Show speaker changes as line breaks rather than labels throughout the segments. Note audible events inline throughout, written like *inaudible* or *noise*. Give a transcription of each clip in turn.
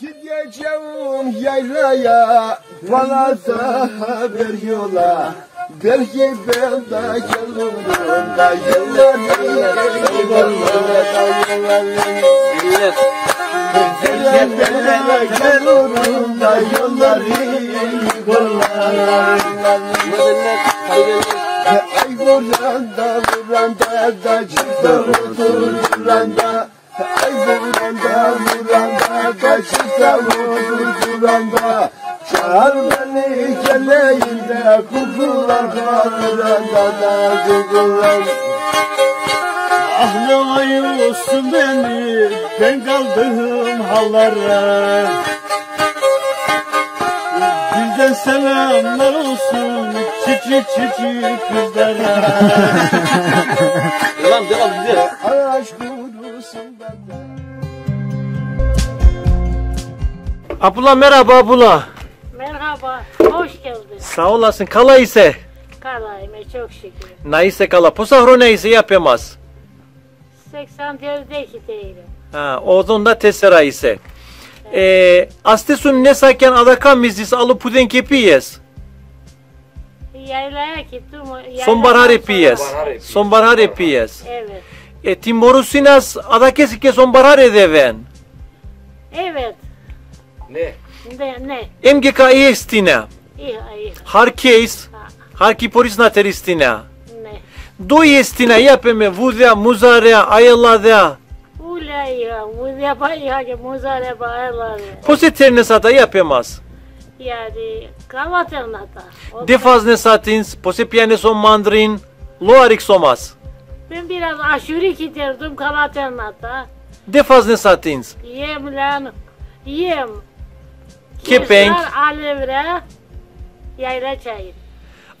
Gideceğim yaylaya bana da haber yola Belki ben de gelirim da yıllar Belki ben de gelirim da yıllar Ay buranda buranda da çıksa otur buranda Ay buranda buranda da çıksa otur buranda Çağır beni geleyim de kukular bağıranda da kukular
Ahlıyorsun beni ben kaldığım hallara Bizden selamlar olsun çiçi çiçi kızlara
Devam devam güzel.
Aşk kurusun benden
Abla merhaba abla.
Merhaba, hoş geldin.
Sağ olasın. Kala ise.
Kalayime çok şükür.
Neyse kala. Posahro neyse yapamaz.
80 TL'deki değilim.
Ha, odun da tesera ise. Ee, astesun ne saken adaka mizis alı puden kepiyes.
Yaylaya gittim. yayladan
Sonbahar epiyes. Sonbahar epiyes.
Evet.
E timorusinas adakesi ke sonbahar edeven.
Evet.
Ne?
Ne? Ne? İyi, iyi.
Harkeis.
Ha,
Harki polis nateristina.
Ne?
Do estina yapeme vudea muzarea ayıladea.
Ula ya, muzapa ya ki muzare bağırlar.
Poseterine sata yapamaz.
Yani kavaternata.
Defaz ne satins, posepiane son mandrin, loarik somas.
Ben biraz aşırı giderdim kavaternata.
Defaz ne satins.
Yem lan. Yem.
Kepenk.
Kesler alevre. Yayla çayır.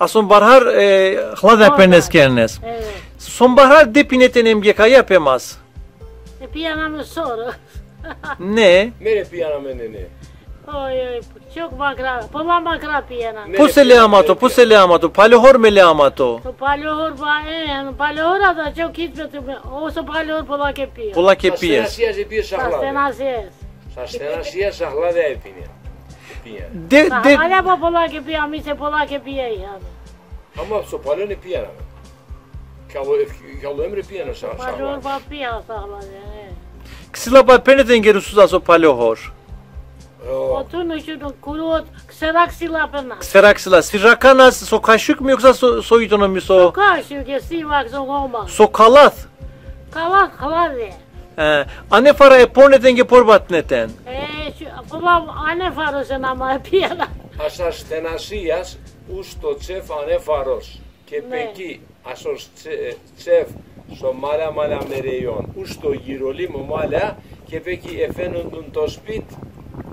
Ason barhar e, hlada pernes kernes.
Evet.
Sonbahar depineten MGK yapamaz.
E, piyanamı soru.
Ne?
Mere piyana menene.
Çok makra, pola makra
pijena.
Pusse leamato, pusse leamato, palihor me leamato.
To palihor pa e, palihora da çok hizmet, ose palihor pola ke pijes.
Pola ke
pijes. Sa stenasija
je
pije šahlave. Sa stenasija. Sa stenasija šahlave je pinje.
De, de...
Hala pa pola ke pija, mi se pola ke pije i hada.
Ama so palihor ne pijena. Kallo, kallo emre pijena šahlave.
Palihor
pa
pija šahlave, e.
Ksila pa penete ngeru suza so palihor. Palihor.
Otun şunu kuru kısarak silapına.
Sferaksila, sirakanas so kaşık mı yoksa so, soyutono mu so?
Karşı kesi bak son olmaz.
So kalat.
Kava kava de.
E, ane fara e porneten ge porbatneten.
E şu pola anne farosun ama *laughs* piyana.
Ασασθενασίας ους το τσεφ ανέφαρος και
Ναι.
πεκεί ασος τσε- τσεφ στο μάλα μάλα μερεϊόν ους το γυρολίμο μάλα και πεκεί εφαίνοντουν το σπίτ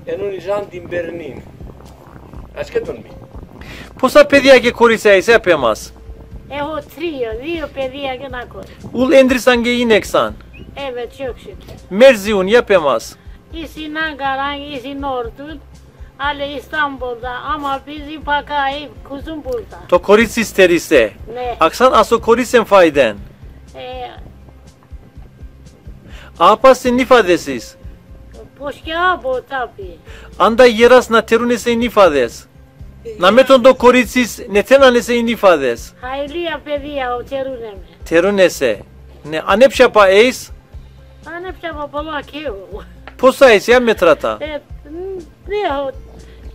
ενούν ιζάν την περνήν. Ασκέτον μη.
Posa pedia ge korisa ise yapamaz.
Eho trio, δύο παιδιά και να κόρη.
Ul endrisan ge ineksan.
Evet çok şükür.
Merziun yapamaz.
İsin Ankara, isin Ordu. Ali İstanbul'da ama bizi pakayı kuzum burada.
To koris isterise.
Ne?
Aksan aso korisen fayden.
E,
Apasin nifadesiz.
Poşka bu tabii.
Anda yeras na terunese nifades. Nameton do korisis neten anese nifades.
Hayırlıya pediya o teruneme.
Terunese. Ne anepşapa eis.
Anne pşama pola kevo.
Posa eis ya metrata. *laughs*
Evet, ne o?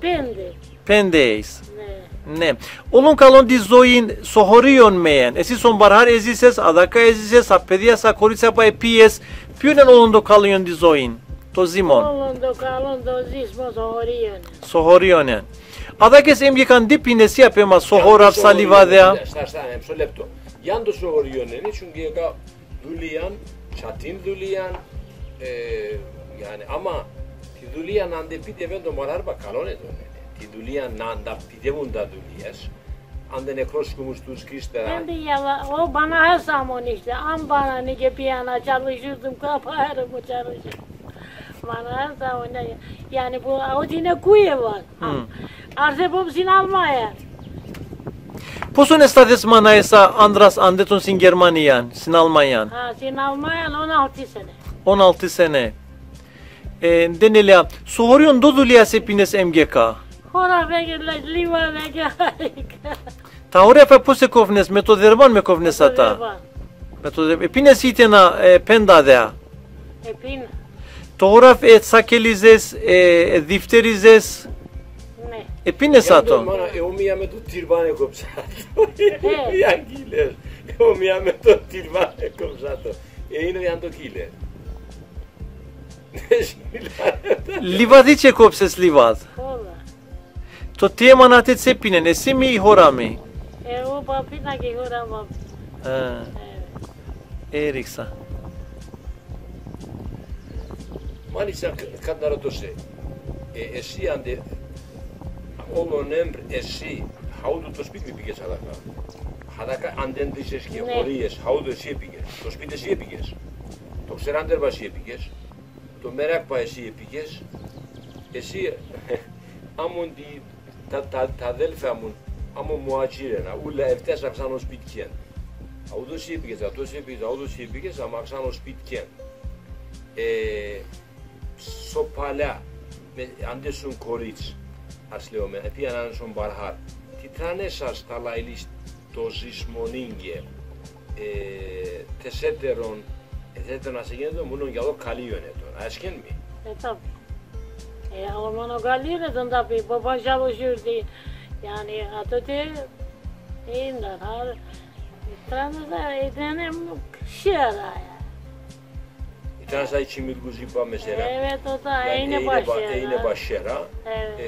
Pendi.
Pende eis.
Ne?
Ne. Olun kalon di zoin sohorion meyen. Esi son barhar ezises, adaka ezises, appedia sa korisa pa epiyes. Pünen olun do kalon di zoin To zimon.
Olundo kalundo zismo sohoriyon.
Sohorionen. Adakes emgekan dipinesi yapema sohorar salivadea.
Στα, στα, μισό λεπτό. Για το σοβοριόν είναι, çünkü yaga δουλείαν, çatin δουλείαν, ε, yani ama τη δουλεία να αντεπίτευε το μωράρ μπακαλόν εδώ είναι. Τη δουλεία να ανταπιτεύουν τα δουλειές, αν δεν εκρόσκομους τους κρίστερα.
Ben de yala, o bana her zaman işte. Am bana nice piyano çalışırdım, kaparımı çalışırdım. Mağaralarda oynuyor. Yani bu Odine kuyu var. Hmm. Arse bomsin almaya.
Posun estas desmana esa Andras Andetun sin Germaniyan, sin Almanyan.
Ha, sin Almanyan 16 sene.
16 sene. E, denilya, sohorion dodulia sepines MGK.
Hora vege, liva vege,
Ta ora *laughs* fe puse kovnes, me to derban me kovnes ata. Me to derban. E pines itena e, penda dea. E
pina.
Το γράφ ε, τσακελίζες, ε, διφτερίζες,
ναι.
επίνες
Yando
άτο.
mana εγώ μία με το τυρβάν έκοψα το.
Ε.
Οι αγγίλες. Εγώ μία με το τυρβάν έκοψα το. Ε, Είναι για το κύλε.
Λιβαδί και κόψες λιβάδ.
Χώρα.
Το τι έμανα τε τσέπινεν, εσύ μη η χώρα μη.
Εγώ παπίνα και χώρα παπί.
Ε, έριξα.
μάλιστα kadınlara da şey. E, esi yandı. Olon emr esi. Havdu το σπίτι πήγες χαδακά. Χαδακά αν δεν τις
ναι.
χωρίες, χαούδο εσύ πήγε. Το σπίτι εσύ πήγε. Το ξεράντερβα εσύ πήγε. Το μεράκπα εσύ πήγε. Εσύ, *laughs* άμον τα, τα, τα αδέλφια μου, άμον μου ατζήρενα, ούλα ευτέσα ξανά σπίτι κιέν. Αούδο εσύ πήγε, αυτό εσύ πήγε, αούδο εσύ πήγε, άμα ξανά σπίτι κιέν. Ε, Sopala με Anderson Κορίτς ας λέμε, επί Anderson μπαρχάρ. τι τράνε σας τα λαϊλής το ζησμονίγγε ε, τεσέτερον ε, τεσέτερον ας γίνεται μόνο για το καλείο είναι τώρα, ας γίνει
Ε, tabi. E, olmanın galerinden tabi baba çalışıyordu. γιατί atöte indi. Tanrı da.
Ήταν σαν τσιμιλγουζί πάμε σε ένα.
Evet o da
Yani
eyne
eğne,
başı
ba,
ya.
eğne başera,
Evet.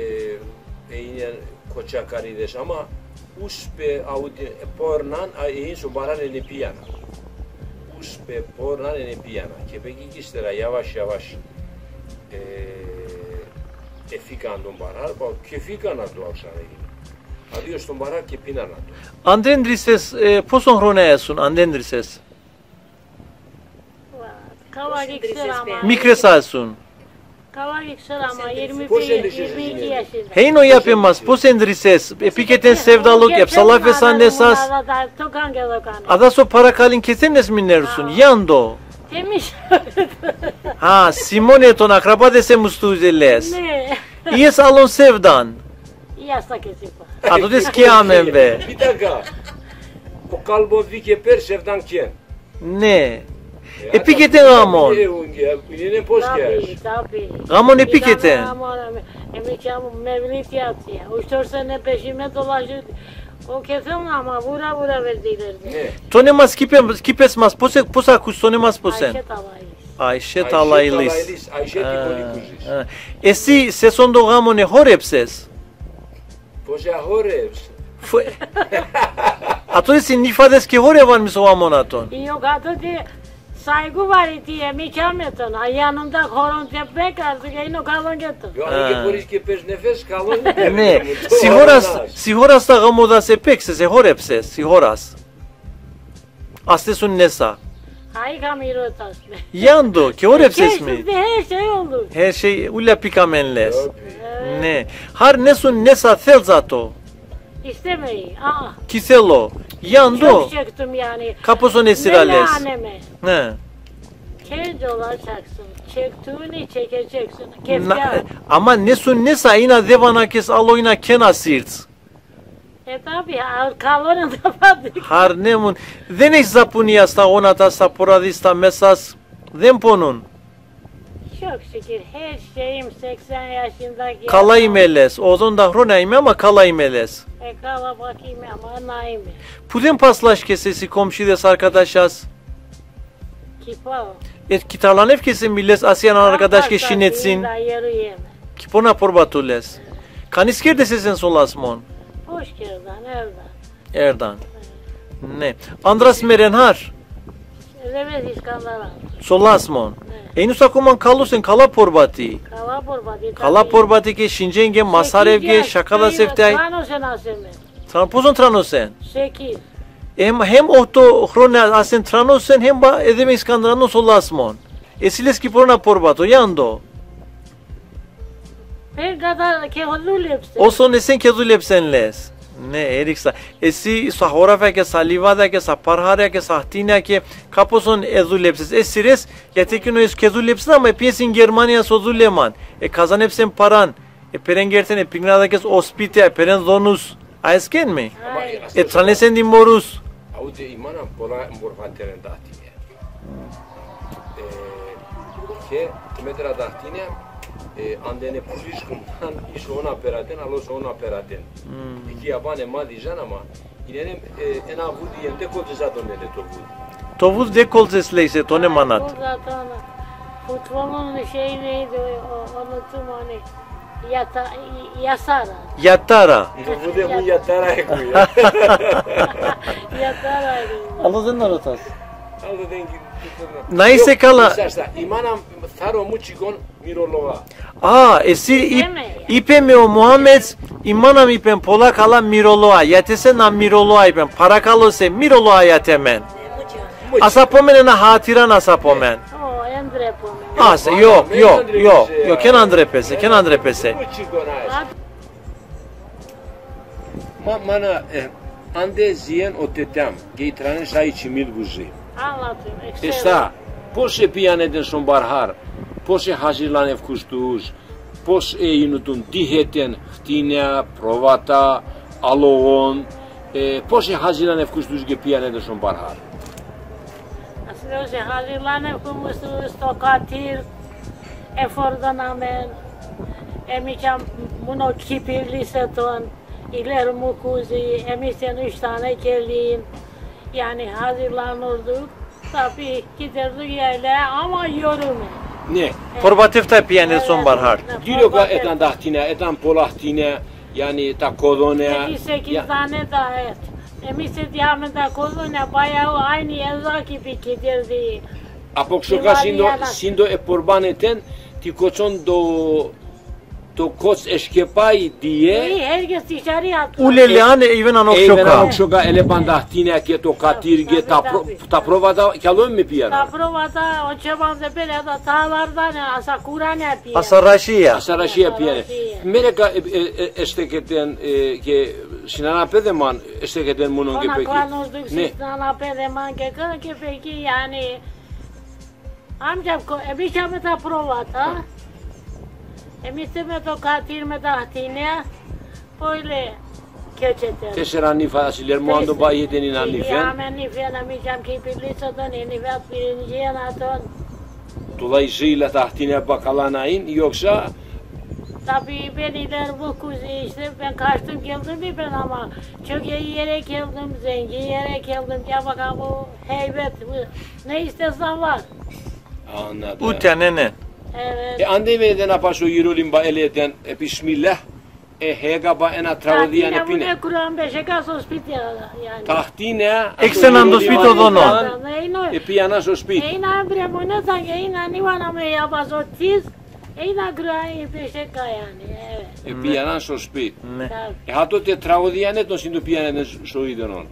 e, eğne koçakarides ama uspe audi pornan eğin su baran ene piyana. Uspe pornan ene piyana. Και πeki ύστερα yavaş yavaş e, εφήκαν τον παρά, και φύγαν να το άξανα. Αδείο στον παρά και πίναν να το.
Andendrises, e, poson hroneasun, andendrises.
Kava iksir ama.
Mikresalsun.
yaşında.
Heino yapemaz, pos endrises, epiketen sevdalık, hep salafes annesas.
Tokan ke tokan.
Adaso para kalin kesenes minersun, yando.
Demiş. *laughs*
Ha, Simone ton akraba dese mustuzeles.
ne?
İyes alon sevdan.
Yasta kesip.
Adodes kiamen be.
Bir dakika. O kalbo vike per sevdan kien.
Ne? Επίκεται γάμον.
Είναι πώς και
έτσι. Γάμον
επίκεται. Εμείς
και άμα με βλήθη αυτή. Ουστό δεν επέχει με το λαζί. Ο κεφέ μου άμα
βούρα
βούρα βερτίδε. Το όνομα σκύπε μας πώς ε- ακούς
το όνομα
πώς είναι.
Αϊσέ
τα
λαϊλή.
Ε, ε. Εσύ σε σον
το γάμον
εχόρεψες; Πώς εχόρεψες; *laughs* Αυτό είναι συνήθω και χόρευαν
μισό γάμον ατόν. Saygı var diye ikram ettin. Yanında horon tepmek artık aynı
kalon gittin. Yani μπορείς και πες nefes kalon.
Ναι,
σιγόρας,
σιγόρας
τα
γαμώδα σε παίξε, σε χόρεψε, σιγόρας. Ας θέσουν νέσα.
Haykam irotas.
Yando, ki orepses mi?
Her şey olur.
Her şey ula
pikamenles.
Ne? Har nesun nesa thelzato.
İstemeyi. Aa.
Kiselo. θέλω. Yando.
Çok çektim yani.
Kapos on esirales.
anneme.
Ναι.
Kez olacaksın. Çektiğini çekeceksin.
Να-
Kefka.
Ama nesun nesa ina devanakes aloina kena sirts.
E tabi kalorun da fabrika.
Har nemun. Δεν έχεις ζαπουνία στα γόνατα, στα ποραδί, στα μέσας. Δεν πονούν.
Çok şükür her şeyim 80 yaşındaki.
Kalay melez. Ozon dahru neyme ama kalay melez.
E kala bakayım ama
naime. Pudin paslaş kesesi komşides arkadaşas.
Kipa.
Et kitarlan kesin milles Asiyan arkadaş
keşin etsin.
Kipona porbatules. Kanisker de sesin solasmon.
Hoş geldin Erdan.
Erdan. Ne? Andras Merenhar.
Evet İskandaran.
Solasmon. Enus akuman kalusen kala porbati.
Kala porbati.
Kala porbati ke şincenge masarevge şakala seftay.
Asemi.
Tranpozon tranosen.
8.
Hem hem ohto hrone asen tranosen hem ba edeme iskandrano solasmon. Esiles kiporona porbato yando.
Per kadar ke holu lepse.
Oson esen kedulepsenles. Ne eriksa. Esi sa horafe ke sa livada ke sa parhare ke sa htina ke kaposon ezulepsiz. Esires yatekino es kezulepsiz ama piyesin Germania sozuleman. E kazan hepsen paran. E perengerten e pignada kes ospite peren zonus. Aesken mi? E tranesen din morus.
Aude imanam pola morfateren dahtine. Ke kimetra dahtine andene pulishkundan iş ona peraten alos ona peraten. İki yaban ema dijan ama inenem en avu diyende kodisa donele topu.
Tovuz dekolzes leyse tone manat.
Bu futbolun şey neydi unuttum onu. Yata, yasara.
Yattara.
Topu de bu yatara ekuya.
Yataraydı.
Anladın mı rotas?
Aldı dengi.
Neyse kala-
İmanam tharo muçigon mirolova.
Aa esi ip, o Muhammed imanam ipen polak ala miroloa yatese na miroloa ipen para kalose miroloa yatemen. Asapomen na hatiran asapomen.
O Endre Pome.
Asa yok yok yok yok ken andrepese ken andrepese.
Muçigon ayes. Ma mana eh, ande ziyen o tetem geitranen şai çimil buzi. Está. Πώς επίανεται στον Μπαρχάρ, πώς εχαζήλαν ευκουστούς, πώς έγινουν τίχετεν χτίνια, πρόβατα, αλογών, ε, πώς εχαζήλαν ευκουστούς και επίανεται στον Μπαρχάρ.
Ασύλλος εχαζήλαν ευκουστούς στο κατήρ, εφορδαναμέν, εμίκαν μόνο κυπήλισε τον, ηλέρ μου εμείς δεν ήρθανε και Yani hazırlanırdık. Tabii giderdik yerlere ama yorulmuyor.
Ne?
Formativ tabi yani sonbahar.
Diloga etan dahtine, etan polahtine, yani ta kolone.
8 tane daha et. Emise diyemin da kolone bayağı aynı evza gibi giderdi.
Apokşoka sindo,
sindo
e porbaneten, tikoçon do το, το κοτς εσκεπάει διέ,
İyi, herkes dışarı attı.
Ulele ane even anok
Eyven
şoka.
αμόξοκα ελέπαν δαχτίνια και το κατήργε, τα, προ, τα πρόβατα, κι άλλο με πήγαινα.
Ta provada o çaban zepele da tağlardan asa Kur'an yapıyor.
Asarraşiya.
Ασαρασία πήγαινε.
Ασαρασία.
Μέρεκα εστέκετεν και συναναπέδεμαν εστέκετεν μόνο και
Ona
πεκί.
konuştuk
Ναι.
siz nana pedeman ke kır ki peki yani amcam ko emişam da provada. Emişte
ασυλέρ μου αν τον πάει γιατί είναι ανήφεν.
Yamen nifen emişam ki birlisadan enifat birinci yanaton.
Dolayısıyla tahtine bakalanayın yoksa
Tabii ben iler bu kuzu işte ben kaçtım geldim bir ben ama çok iyi yere geldim zengin yere geldim ya bakalım bu heybet bu ne istesen var.
anladım.
Utenene.
Evet.
E andevede na paso yirolimba eleten e bismillah e hegaba ena travadiyan
Tahtine bu
epine.
ne Kur'an beşe kas hospital yani.
Tahtine
Eksenan do spito dono.
Eino.
Epiyana so spit.
Eina bre bu ne tak eina ni vana me yapaz o tiz. Eina Kur'an beşe yani evet.
Epiyana so spit.
Ne.
Tabii.
E ha τότε τραγωδιάνε τον συντοπιάνε στο ίδιο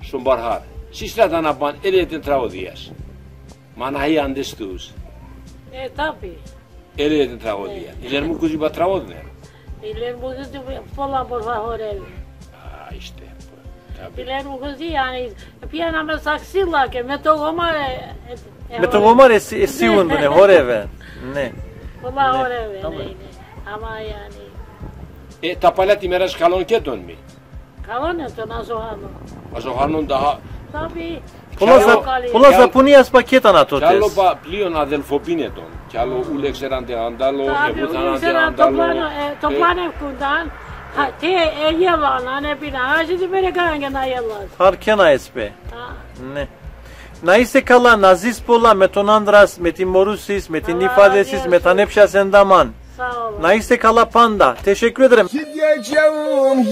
στον Μπαρχάρ. Σύστρατα να πάνε, έλεγε τραγωδίας. Μα να οι άντες
Ε, τάπη.
Έλεγε την τραγωδία. Ναι. Η Λερμούκουζη είπα τραγώδια.
Η Λερμούκουζη πολλά πολλά χορεύει.
Α, είστε.
Η Λερμούκουζη, πιέναμε στα ξύλα και με
το γομάρι. Ε, ε, ε, με το γομάρι ναι.
σίγουρα
ναι,
χορεύε.
Ναι.
Πολλά χορεύε,
ναι. Άμα, Ιάννη. E, tapalet imeres kalon ke dönmeyin.
είναι et, azohanın. Azohanın
daha... Tabii. χάνον τα
Tabii.
Pulasa
Kali-
pulasa punias paketana
Κι άλλο
totes.
πα- πλοίον αδελφοπίνε τον. Κι άλλο ούλε ξέραντε αντάλλο,
Tabii
εβούταν
bu
αντε
sene
αντάλλο.
toplan toplan evkundan ha te e yalan ane bina ha şimdi beni kangen ayarlar.
Harkena espe.
Ha.
Ne. Naise kala nazis pola metonandras metin metin
Allah
ifadesis
razı
metanepşa sendaman.
Sağ olun.
Naise kala panda. Teşekkür ederim.
Gideceğim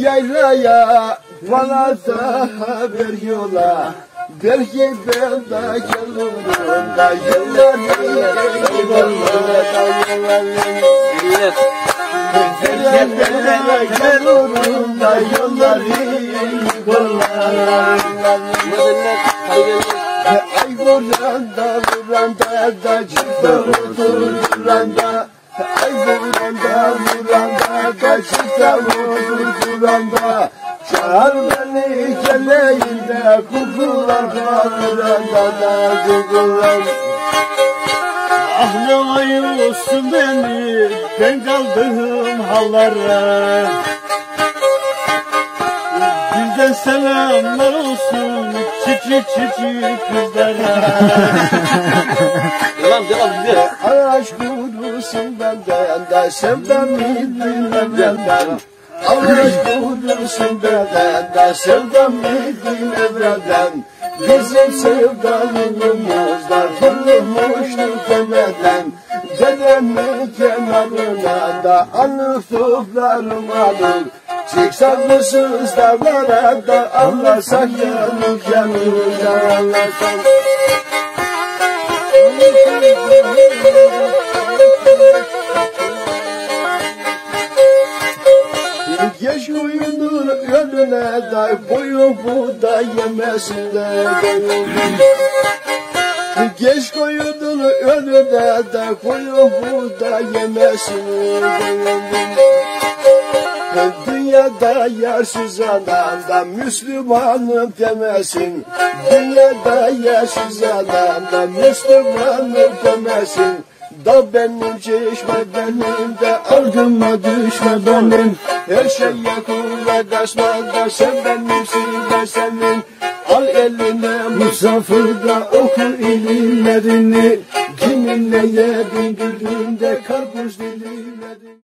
yaylaya bana da haber yola Belki ben de gelirim da yıllar
Ayıyorsun beni ben kaldığım hallara. Bizden selamlar olsun çiçi çiçi kızlara. *laughs*
Devam devam güzel.
Aşk vurursun benden de sevdam bilmem benden Aşk vurursun benden de sevdam bilmem benden Bizim sevdalımızlar fırlamıştı temeden Dedemin kenarına da anlık toplarım alır Çıksak mısınız dağlara da anlasak yanık yanık anlasak Geç uyunur önüne day boyun buğday yemesin de Geç koyunur önüne day boyun buğday yemesin Dünyada yarsız adamda Müslümanım demesin. Dünyada yarsız adamda Müslümanım demesin Da benim çeşme benim de Ardıma düşme benim. Her şey yakula kaçma da Sen benimsin ben senin. Al eline musafırda oku ilimlerini. Kiminle yedin gülünde karpuz dilimlerini